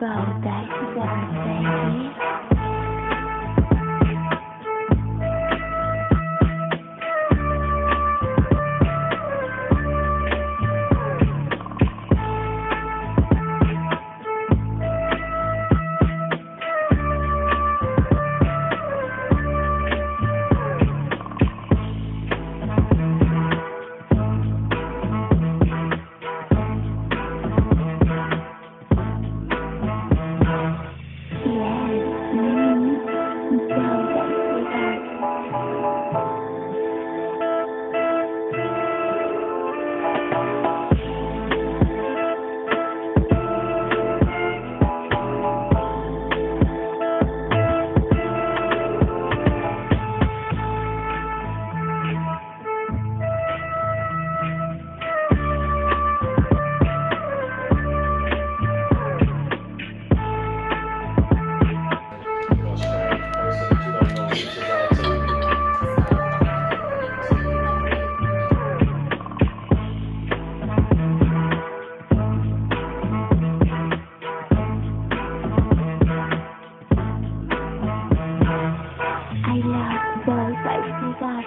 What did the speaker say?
bow, thy desire. 哇